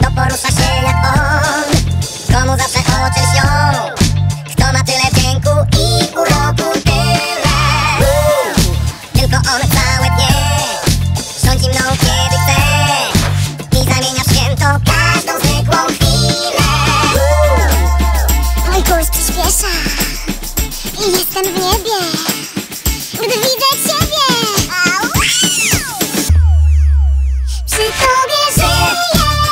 Kto porusza się jak on? Komu zawsze oczy śnią? Kto ma tyle pięku i uroku? Tyle? Tylko on całe dnie Rządzi mną kiedy chce. I zamienia święto każdą zwykłą chwilę. Uuu, mój puls przyspiesza I jestem w niebie. Gdy widzę 소개시에